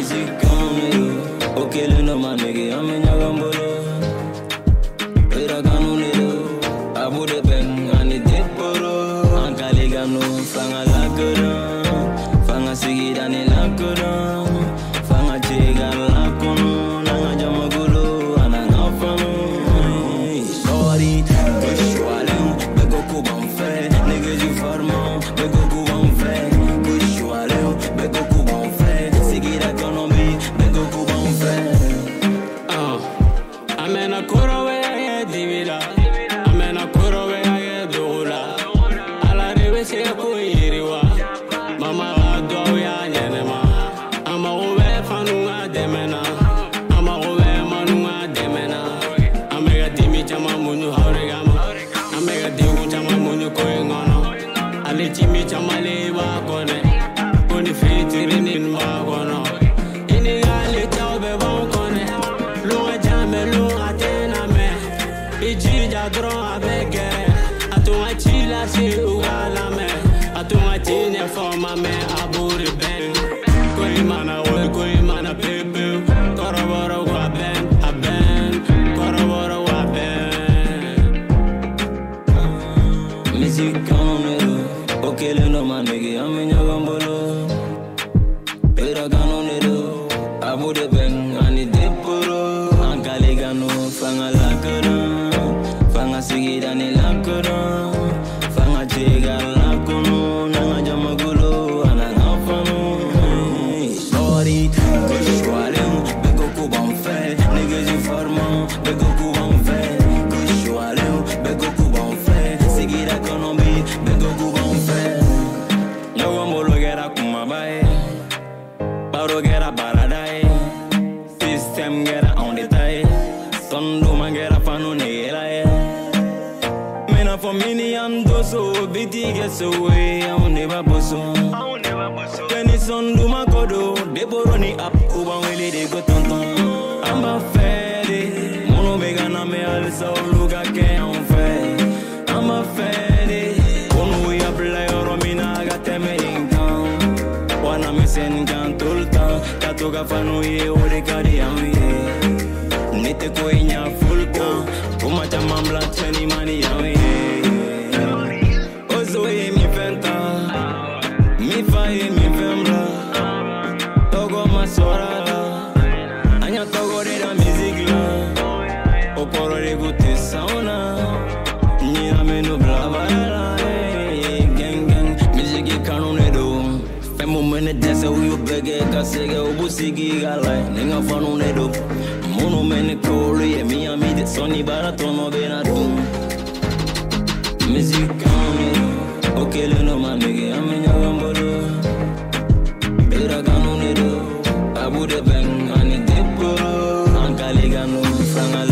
On it, okay, no man, nigga, I'm in your umbrella. Era canonero, abu de ben, ani de poro. Ankali gano, fanga lakura, fanga sigida ni ijija dron abege atunga chila si ugala me atunga chine forma me aburi ben koi mana woi koi mana pepe koroboro wa ben aben koroboro wa ben Music canonero, okele no manege amenya gambolo. Era canonero, abu de ben de farmo, bego kuban fe, kush walem, bego kuban fe, sigida economy, bego kuban fe. Nyogo molo gera kumabae, baro gera baradae, system gera on the tie, sondo mangera fanu negera e. Mena for mini ando so biti get so way, I will never boso. Kenny sondu makodo, de boroni up, uba wele de go tonton. I'm a mega na me alisa uluga ke on fe. I'm a fede, ono we apply oro mina ga teme inkan. Wana me sen kan tulta, katoga fanu ye ore kari ami. Nite ko inya full kan, kuma chama mla cheni mani ami. in the desert, we upege kasege ubusigi galai Ninga fanu ne dope Mono mene kolo ye mi ami de soni baratono bena doom Music I'm no mamege amenya gambolo Bera gano ne do Abu de bang ani depo Ankale gano frangale